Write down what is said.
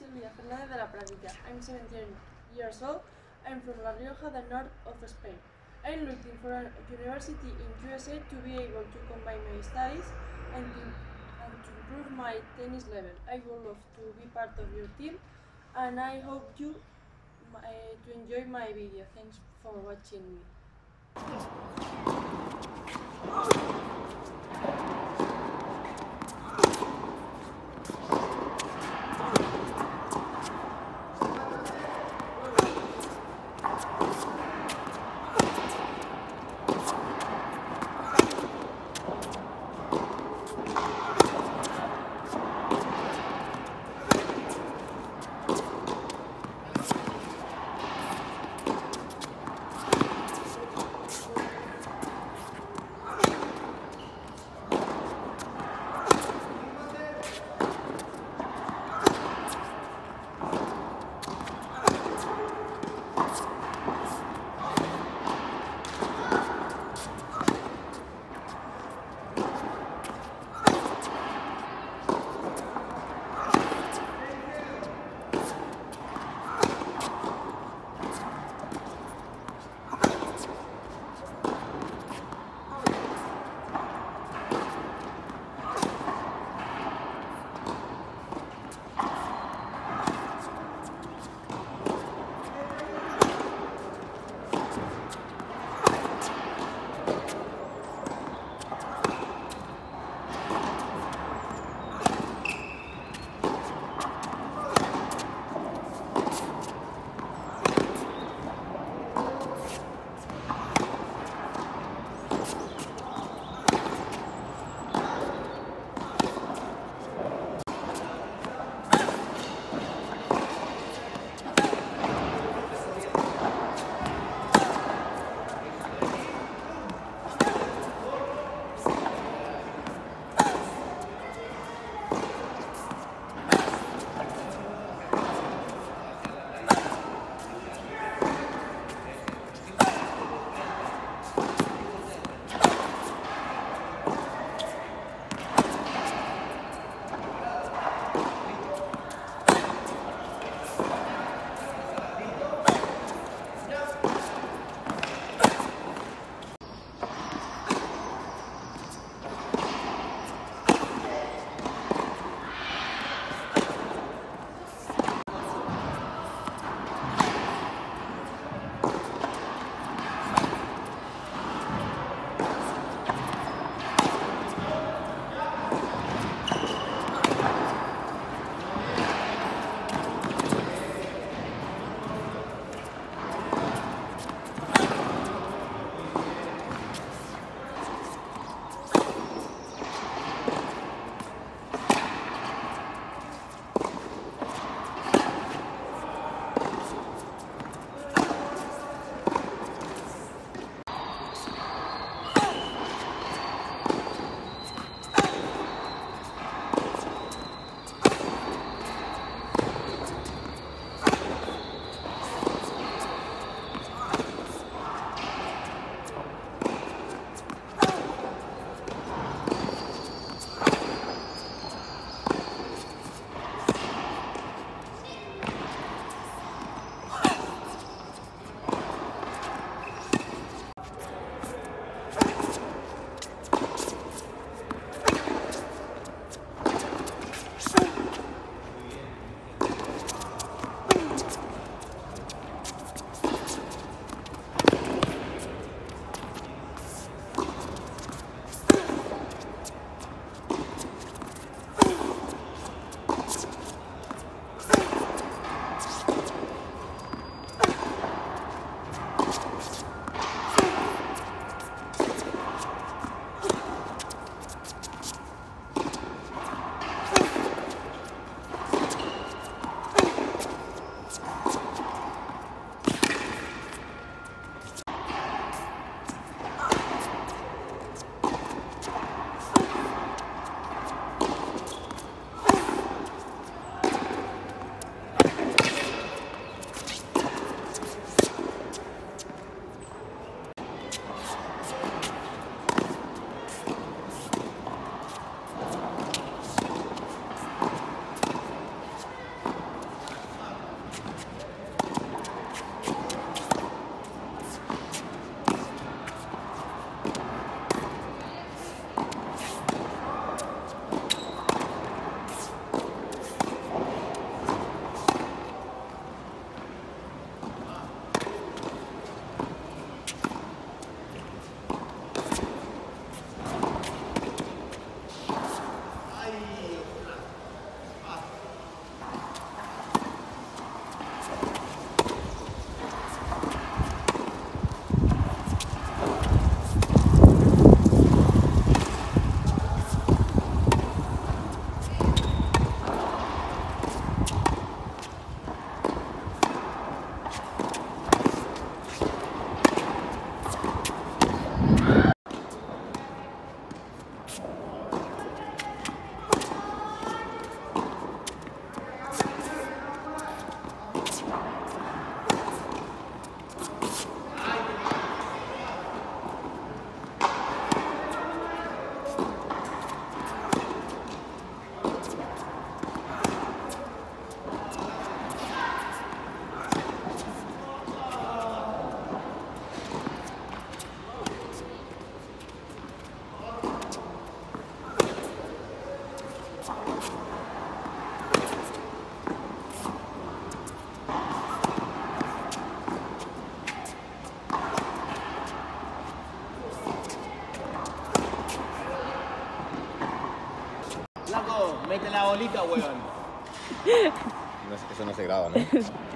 Silvia Fernández de la. I'm 17 years old. I'm from La Rioja, the north of Spain. I'm looking for a university in USA to be able to combine my studies and to, and to improve my tennis level. I would love to be part of your team and I hope you uh, to enjoy my video. Thanks for watching me. Flaco, mete la bolita, weón. No, eso no se graba, ¿no?